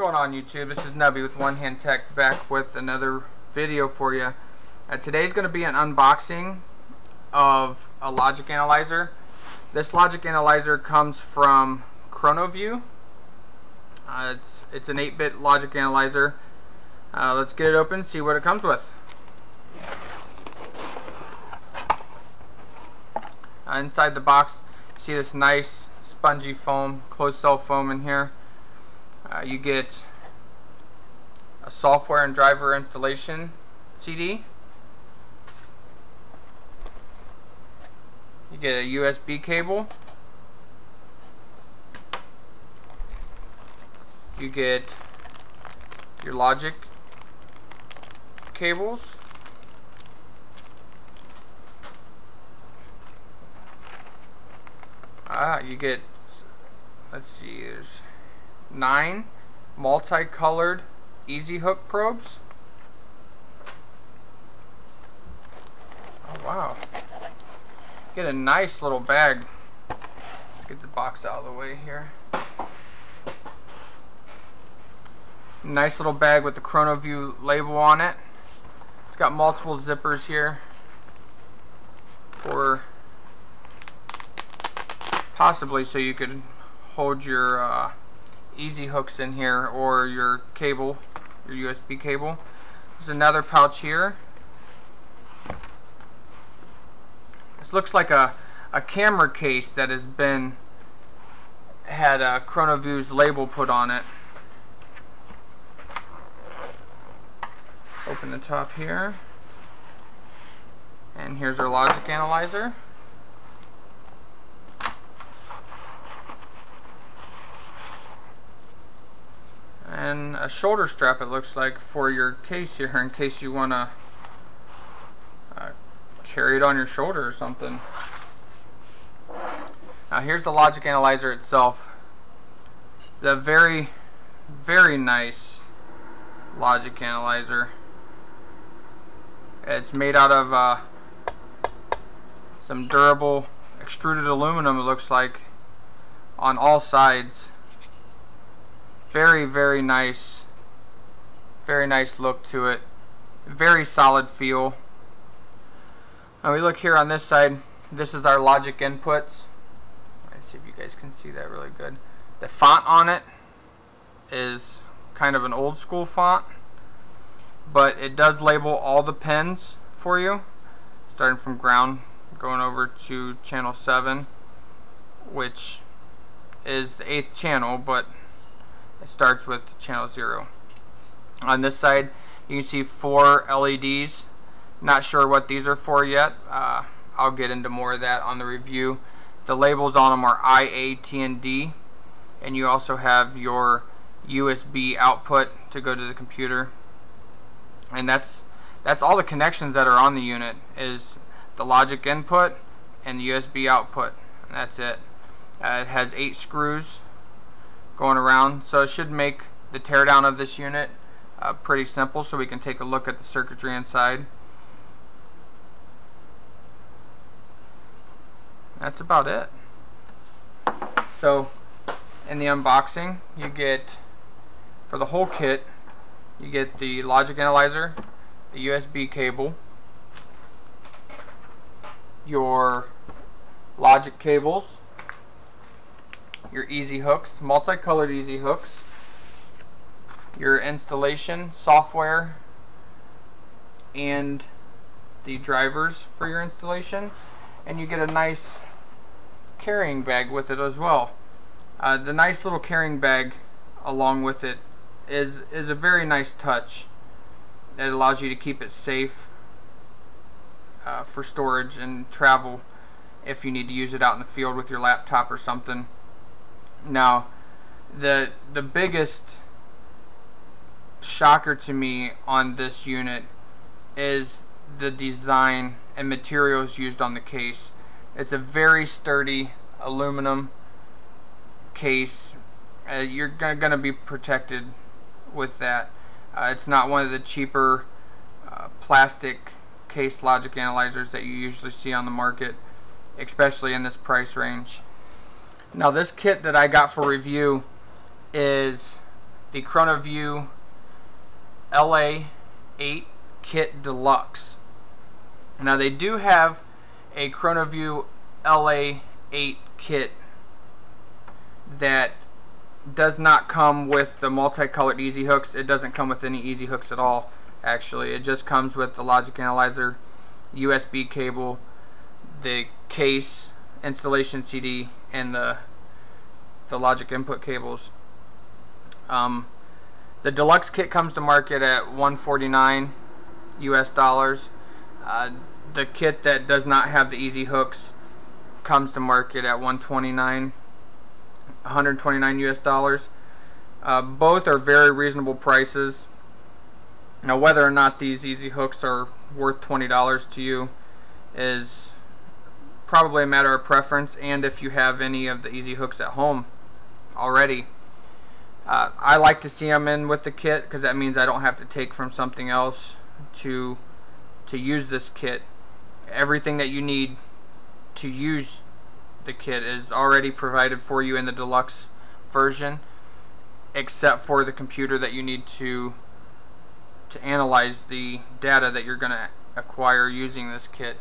going on YouTube? This is Nubby with One Hand Tech back with another video for you. Uh, today's going to be an unboxing of a logic analyzer. This logic analyzer comes from ChronoVu. Uh, it's, it's an 8-bit logic analyzer. Uh, let's get it open see what it comes with. Uh, inside the box you see this nice spongy foam, closed cell foam in here. Uh, you get a software and driver installation CD. You get a USB cable. You get your logic cables. Ah, you get, let's see, there's nine multicolored easy hook probes. Oh wow. Get a nice little bag. Let's get the box out of the way here. Nice little bag with the ChronoVu label on it. It's got multiple zippers here for possibly so you could hold your uh, easy hooks in here or your cable, your USB cable. There's another pouch here. This looks like a, a camera case that has been had a ChronoVu's label put on it. Open the top here. And here's our logic analyzer. And a shoulder strap it looks like for your case here in case you want to uh, carry it on your shoulder or something. Now here's the logic analyzer itself. It's a very very nice logic analyzer. It's made out of uh, some durable extruded aluminum it looks like on all sides very, very nice. Very nice look to it. Very solid feel. Now we look here on this side. This is our logic inputs. Let's see if you guys can see that really good. The font on it is kind of an old school font. But it does label all the pins for you. Starting from ground going over to channel 7 which is the eighth channel but it starts with channel 0. On this side you can see four LEDs. Not sure what these are for yet. Uh, I'll get into more of that on the review. The labels on them are I, A, T, and D. And you also have your USB output to go to the computer. And that's that's all the connections that are on the unit is the logic input and the USB output. And that's it. Uh, it has eight screws going around. So it should make the teardown of this unit uh, pretty simple so we can take a look at the circuitry inside. That's about it. So in the unboxing you get for the whole kit you get the logic analyzer, the USB cable, your logic cables, your easy hooks, multicolored easy hooks, your installation software, and the drivers for your installation, and you get a nice carrying bag with it as well. Uh, the nice little carrying bag along with it is is a very nice touch. It allows you to keep it safe uh, for storage and travel if you need to use it out in the field with your laptop or something. Now, the the biggest shocker to me on this unit is the design and materials used on the case. It's a very sturdy aluminum case. Uh, you're going to be protected with that. Uh, it's not one of the cheaper uh, plastic case logic analyzers that you usually see on the market, especially in this price range. Now this kit that I got for review is the ChronoVu LA8 Kit Deluxe. Now they do have a ChronoVu LA8 kit that does not come with the multicolored easy hooks. It doesn't come with any easy hooks at all actually. It just comes with the logic analyzer, USB cable, the case, installation CD, and the the logic input cables. Um, the deluxe kit comes to market at 149 US dollars. Uh, the kit that does not have the easy hooks comes to market at 129 129 US dollars. Uh, both are very reasonable prices. Now whether or not these easy hooks are worth $20 to you is probably a matter of preference and if you have any of the easy hooks at home already. Uh, I like to see them in with the kit because that means I don't have to take from something else to to use this kit. Everything that you need to use the kit is already provided for you in the deluxe version except for the computer that you need to to analyze the data that you're going to acquire using this kit.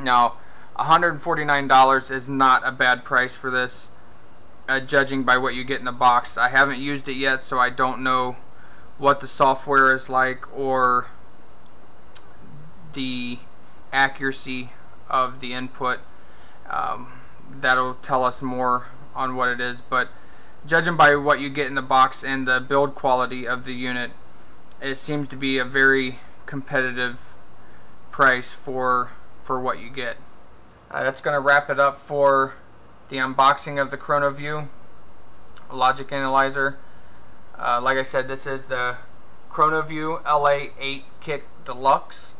Now, $149 is not a bad price for this, uh, judging by what you get in the box. I haven't used it yet, so I don't know what the software is like or the accuracy of the input. Um, that'll tell us more on what it is, but judging by what you get in the box and the build quality of the unit, it seems to be a very competitive price for for what you get. Uh, that's going to wrap it up for the unboxing of the ChronoVu Logic Analyzer. Uh, like I said, this is the ChronoVu LA8 Kit Deluxe.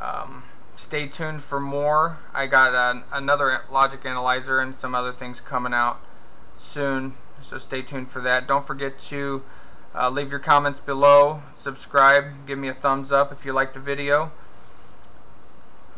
Um, stay tuned for more. I got an, another Logic Analyzer and some other things coming out soon, so stay tuned for that. Don't forget to uh, leave your comments below, subscribe, give me a thumbs up if you like the video.